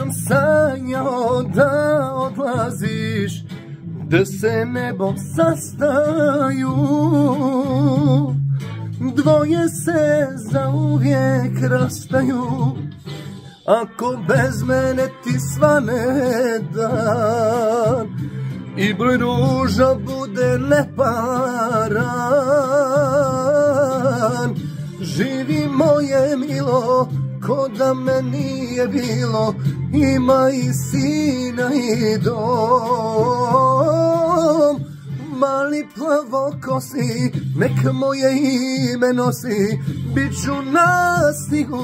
sam sanjao da odlaziš Da se nebo sastaju. Dvoje se zauvijek rastaju Ako bez mene ti svane dan I broj ruža bude neparan. Živi moje milo ko da me nije bilo Ima i sina i dom. Mali plavo kosi, nek moje ime nosi Bit ću nasigurno